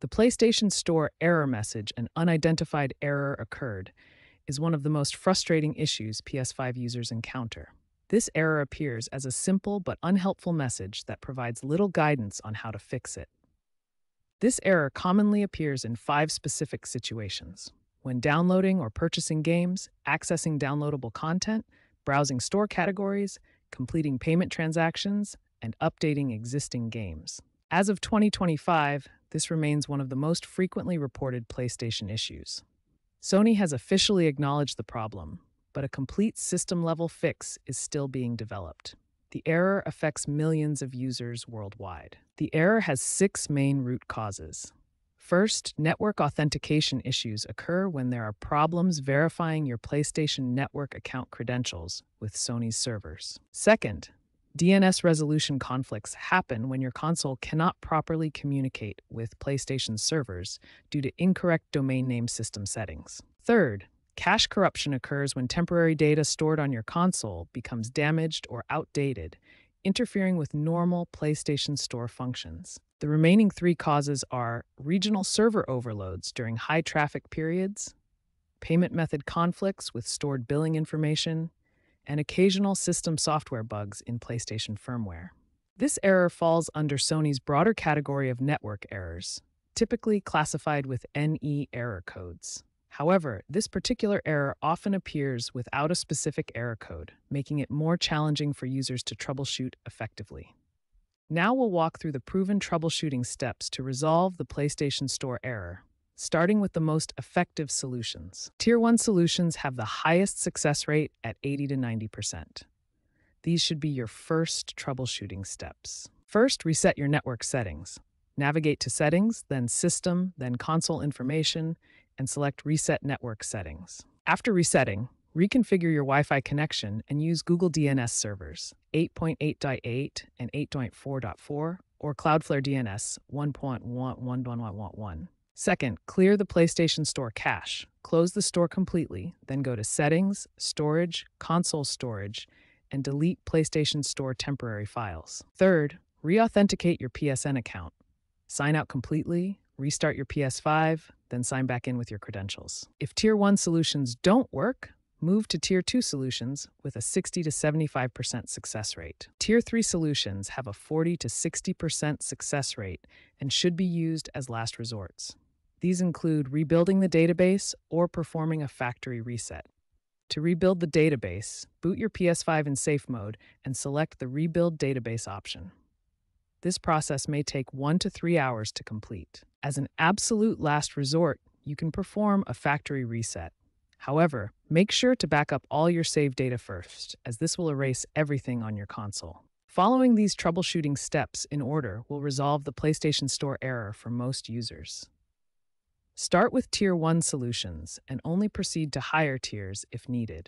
The PlayStation Store error message, an unidentified error occurred, is one of the most frustrating issues PS5 users encounter. This error appears as a simple but unhelpful message that provides little guidance on how to fix it. This error commonly appears in five specific situations when downloading or purchasing games, accessing downloadable content, browsing store categories, completing payment transactions, and updating existing games. As of 2025, this remains one of the most frequently reported PlayStation issues. Sony has officially acknowledged the problem, but a complete system level fix is still being developed. The error affects millions of users worldwide. The error has six main root causes. First, network authentication issues occur when there are problems verifying your PlayStation Network account credentials with Sony's servers. Second, DNS resolution conflicts happen when your console cannot properly communicate with PlayStation servers due to incorrect domain name system settings. Third, cache corruption occurs when temporary data stored on your console becomes damaged or outdated, interfering with normal PlayStation Store functions. The remaining three causes are regional server overloads during high traffic periods, payment method conflicts with stored billing information, and occasional system software bugs in PlayStation firmware. This error falls under Sony's broader category of network errors, typically classified with NE error codes. However, this particular error often appears without a specific error code, making it more challenging for users to troubleshoot effectively. Now we'll walk through the proven troubleshooting steps to resolve the PlayStation Store error starting with the most effective solutions. Tier 1 solutions have the highest success rate at 80 to 90%. These should be your first troubleshooting steps. First, reset your network settings. Navigate to Settings, then System, then Console Information, and select Reset Network Settings. After resetting, reconfigure your Wi Fi connection and use Google DNS servers 8.8.8 and 8.4.4 or Cloudflare DNS 1.1.1.1. Second, clear the PlayStation Store cache. Close the store completely, then go to Settings, Storage, Console Storage, and delete PlayStation Store temporary files. Third, re authenticate your PSN account. Sign out completely, restart your PS5, then sign back in with your credentials. If Tier 1 solutions don't work, move to Tier 2 solutions with a 60 to 75% success rate. Tier 3 solutions have a 40 to 60% success rate and should be used as last resorts. These include rebuilding the database or performing a factory reset. To rebuild the database, boot your PS5 in safe mode and select the Rebuild Database option. This process may take one to three hours to complete. As an absolute last resort, you can perform a factory reset. However, make sure to back up all your saved data first, as this will erase everything on your console. Following these troubleshooting steps in order will resolve the PlayStation Store error for most users. Start with Tier 1 solutions and only proceed to higher tiers if needed.